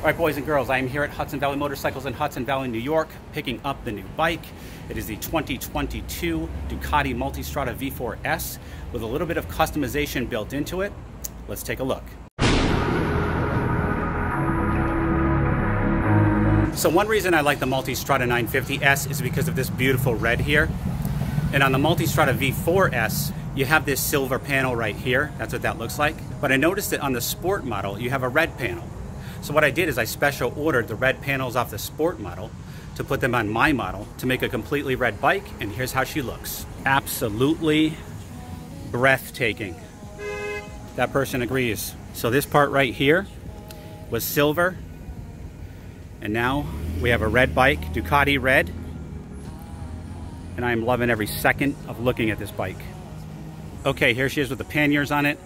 All right, boys and girls, I am here at Hudson Valley Motorcycles in Hudson Valley, New York, picking up the new bike. It is the 2022 Ducati Multistrada V4S with a little bit of customization built into it. Let's take a look. So one reason I like the Multistrada 950S is because of this beautiful red here. And on the Multistrada V4S, you have this silver panel right here. That's what that looks like. But I noticed that on the Sport model, you have a red panel. So what I did is I special ordered the red panels off the Sport model to put them on my model to make a completely red bike. And here's how she looks. Absolutely breathtaking. That person agrees. So this part right here was silver. And now we have a red bike, Ducati red. And I'm loving every second of looking at this bike. Okay, here she is with the panniers on it.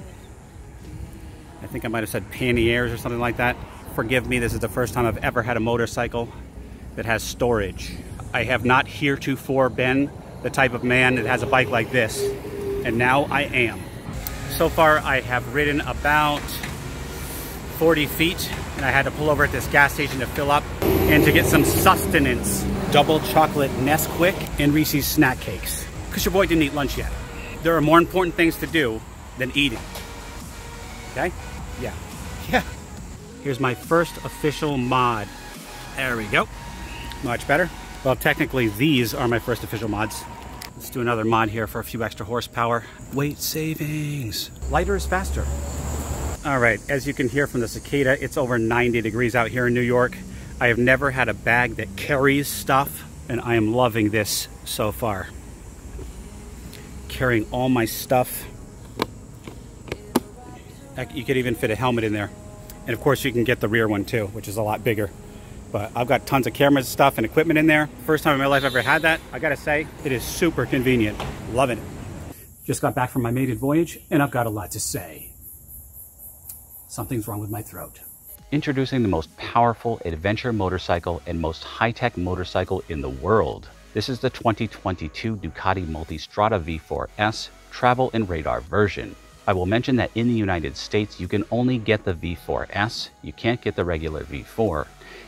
I think I might have said panniers or something like that forgive me, this is the first time I've ever had a motorcycle that has storage. I have not heretofore been the type of man that has a bike like this, and now I am. So far, I have ridden about 40 feet, and I had to pull over at this gas station to fill up and to get some sustenance. Double chocolate Nesquik and Reese's snack cakes, because your boy didn't eat lunch yet. There are more important things to do than eating. Okay? Yeah. Here's my first official mod. There we go. Much better. Well, technically these are my first official mods. Let's do another mod here for a few extra horsepower. Weight savings. Lighter is faster. All right, as you can hear from the cicada, it's over 90 degrees out here in New York. I have never had a bag that carries stuff, and I am loving this so far. Carrying all my stuff. You could even fit a helmet in there. And of course you can get the rear one too, which is a lot bigger. But I've got tons of cameras stuff and equipment in there. First time in my life I've ever had that. I gotta say, it is super convenient. Loving it. Just got back from my maiden voyage and I've got a lot to say. Something's wrong with my throat. Introducing the most powerful adventure motorcycle and most high-tech motorcycle in the world. This is the 2022 Ducati Multistrada V4S Travel and Radar version. I will mention that in the United States, you can only get the V4S. You can't get the regular V4,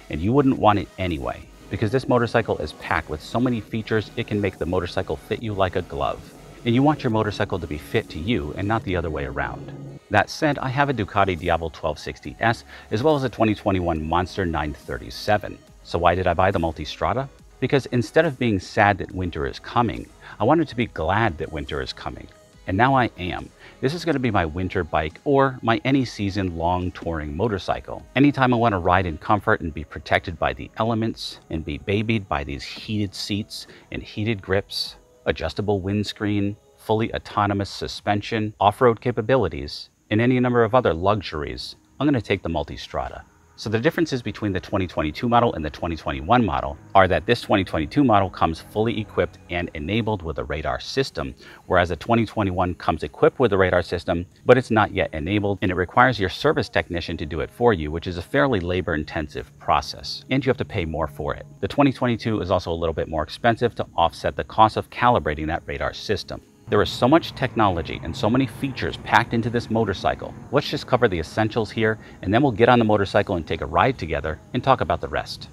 and you wouldn't want it anyway, because this motorcycle is packed with so many features, it can make the motorcycle fit you like a glove. And you want your motorcycle to be fit to you and not the other way around. That said, I have a Ducati Diavel 1260S as well as a 2021 Monster 937. So why did I buy the Multistrada? Because instead of being sad that winter is coming, I wanted to be glad that winter is coming. And now I am. This is going to be my winter bike or my any season long touring motorcycle. Anytime I want to ride in comfort and be protected by the elements and be babied by these heated seats and heated grips, adjustable windscreen, fully autonomous suspension, off-road capabilities, and any number of other luxuries, I'm going to take the Multistrada. So the differences between the 2022 model and the 2021 model are that this 2022 model comes fully equipped and enabled with a radar system, whereas the 2021 comes equipped with a radar system, but it's not yet enabled and it requires your service technician to do it for you, which is a fairly labor intensive process, and you have to pay more for it. The 2022 is also a little bit more expensive to offset the cost of calibrating that radar system. There is so much technology and so many features packed into this motorcycle. Let's just cover the essentials here, and then we'll get on the motorcycle and take a ride together and talk about the rest.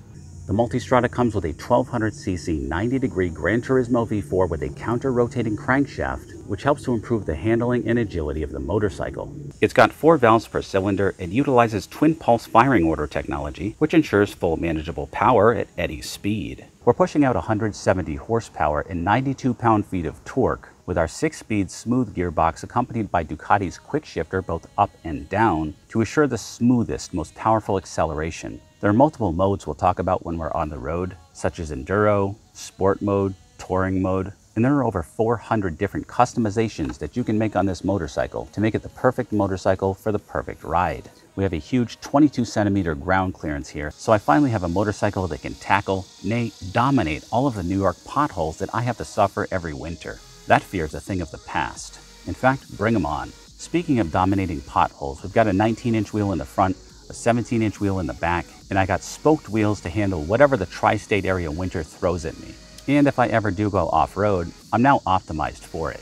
The Multistrada comes with a 1200cc 90 degree Gran Turismo V4 with a counter rotating crankshaft, which helps to improve the handling and agility of the motorcycle. It's got four valves per cylinder and utilizes twin pulse firing order technology, which ensures full manageable power at any speed. We're pushing out 170 horsepower and 92 pound feet of torque, with our six-speed smooth gearbox accompanied by Ducati's quick shifter both up and down to assure the smoothest, most powerful acceleration. There are multiple modes we'll talk about when we're on the road, such as Enduro, Sport Mode, Touring Mode, and there are over 400 different customizations that you can make on this motorcycle to make it the perfect motorcycle for the perfect ride. We have a huge 22 centimeter ground clearance here, so I finally have a motorcycle that can tackle, nay, dominate all of the New York potholes that I have to suffer every winter. That fear is a thing of the past. In fact, bring them on. Speaking of dominating potholes, we've got a 19 inch wheel in the front, a 17 inch wheel in the back, and I got spoked wheels to handle whatever the tri-state area winter throws at me. And if I ever do go off-road, I'm now optimized for it.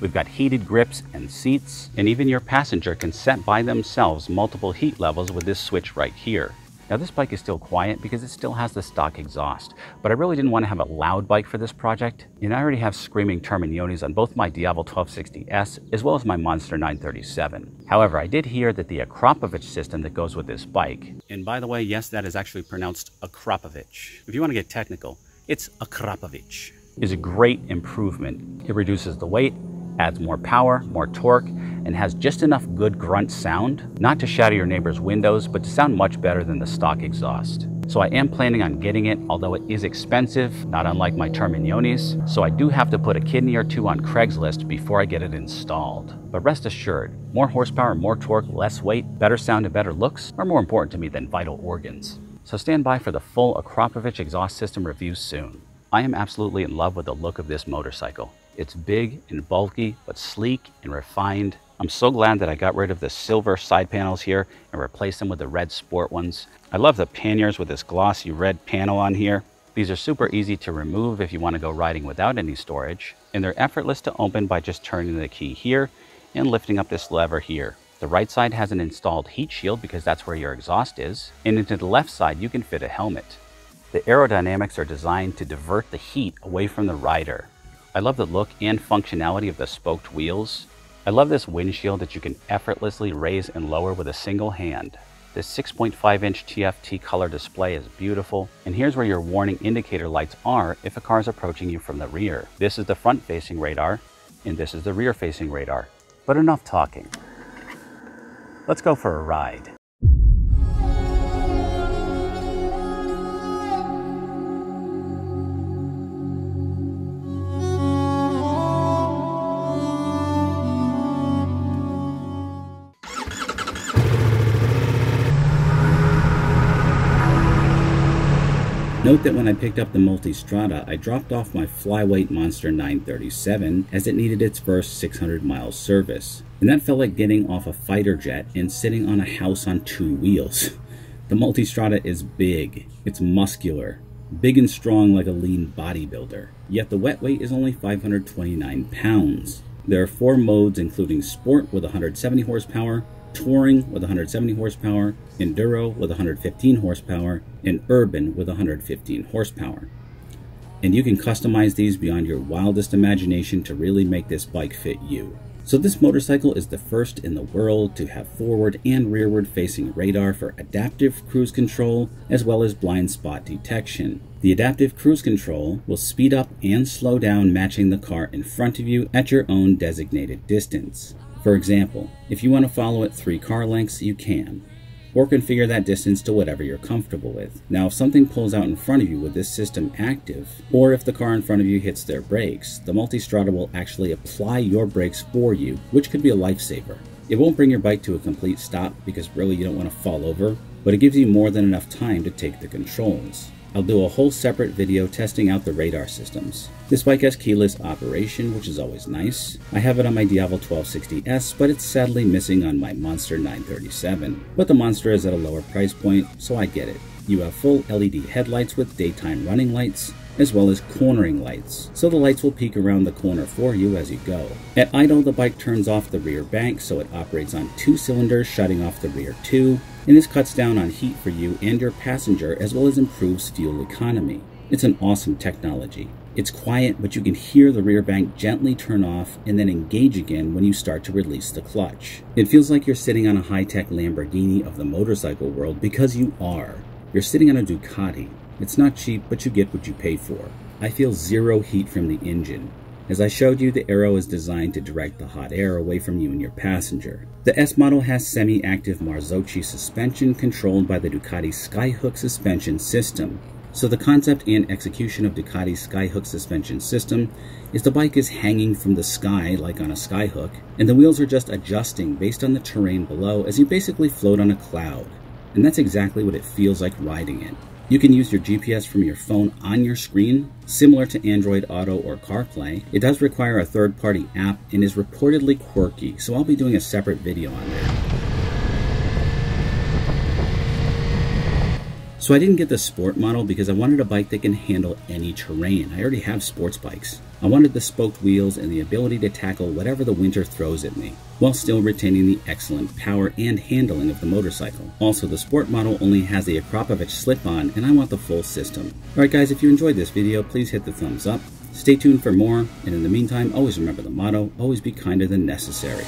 We've got heated grips and seats, and even your passenger can set by themselves multiple heat levels with this switch right here. Now this bike is still quiet because it still has the stock exhaust, but I really didn't want to have a loud bike for this project, and I already have screaming Termignonis on both my Diavel 1260S as well as my Monster 937. However, I did hear that the Akrapovic system that goes with this bike, and by the way, yes, that is actually pronounced Akrapovic. If you want to get technical, it's Akrapovic. Is a great improvement. It reduces the weight, adds more power, more torque, and has just enough good grunt sound, not to shatter your neighbor's windows, but to sound much better than the stock exhaust. So I am planning on getting it, although it is expensive, not unlike my Termignonis, so I do have to put a kidney or two on Craigslist before I get it installed. But rest assured, more horsepower, more torque, less weight, better sound and better looks are more important to me than vital organs. So stand by for the full Akrapovic exhaust system review soon. I am absolutely in love with the look of this motorcycle. It's big and bulky, but sleek and refined, I'm so glad that I got rid of the silver side panels here and replaced them with the red sport ones. I love the panniers with this glossy red panel on here. These are super easy to remove if you want to go riding without any storage, and they're effortless to open by just turning the key here and lifting up this lever here. The right side has an installed heat shield because that's where your exhaust is, and into the left side you can fit a helmet. The aerodynamics are designed to divert the heat away from the rider. I love the look and functionality of the spoked wheels. I love this windshield that you can effortlessly raise and lower with a single hand. This 6.5 inch TFT color display is beautiful, and here's where your warning indicator lights are if a car is approaching you from the rear. This is the front facing radar, and this is the rear facing radar. But enough talking. Let's go for a ride. Note that when I picked up the Multistrada, I dropped off my flyweight Monster 937 as it needed its first 600 miles service. And that felt like getting off a fighter jet and sitting on a house on two wheels. The Multistrada is big, it's muscular, big and strong like a lean bodybuilder, yet the wet weight is only 529 pounds. There are four modes including Sport with 170 horsepower, Touring with 170 horsepower, Enduro with 115 horsepower, and Urban with 115 horsepower. And you can customize these beyond your wildest imagination to really make this bike fit you. So this motorcycle is the first in the world to have forward and rearward facing radar for adaptive cruise control as well as blind spot detection. The adaptive cruise control will speed up and slow down matching the car in front of you at your own designated distance. For example, if you want to follow it three car lengths, you can, or configure that distance to whatever you're comfortable with. Now, if something pulls out in front of you with this system active, or if the car in front of you hits their brakes, the Multistrada will actually apply your brakes for you, which could be a lifesaver. It won't bring your bike to a complete stop because really you don't want to fall over, but it gives you more than enough time to take the controls. I'll do a whole separate video testing out the radar systems. This bike has keyless operation, which is always nice. I have it on my Diavel 1260S, but it's sadly missing on my Monster 937. But the Monster is at a lower price point, so I get it. You have full LED headlights with daytime running lights, as well as cornering lights, so the lights will peek around the corner for you as you go. At idle, the bike turns off the rear bank so it operates on two cylinders shutting off the rear two, and this cuts down on heat for you and your passenger as well as improves fuel economy. It's an awesome technology. It's quiet, but you can hear the rear bank gently turn off and then engage again when you start to release the clutch. It feels like you're sitting on a high-tech Lamborghini of the motorcycle world because you are. You're sitting on a Ducati, it's not cheap, but you get what you pay for. I feel zero heat from the engine. As I showed you, the Aero is designed to direct the hot air away from you and your passenger. The S model has semi-active Marzocchi suspension controlled by the Ducati Skyhook suspension system. So the concept and execution of Ducati's Skyhook suspension system is the bike is hanging from the sky like on a skyhook, and the wheels are just adjusting based on the terrain below as you basically float on a cloud. And that's exactly what it feels like riding it. You can use your GPS from your phone on your screen, similar to Android Auto or CarPlay. It does require a third-party app and is reportedly quirky, so I'll be doing a separate video on that. So I didn't get the sport model because I wanted a bike that can handle any terrain. I already have sports bikes. I wanted the spoked wheels and the ability to tackle whatever the winter throws at me. while still retaining the excellent power and handling of the motorcycle. Also, the Sport model only has the Akrapovic slip-on, and I want the full system. Alright guys, if you enjoyed this video, please hit the thumbs up. Stay tuned for more, and in the meantime, always remember the motto, always be kinder than necessary.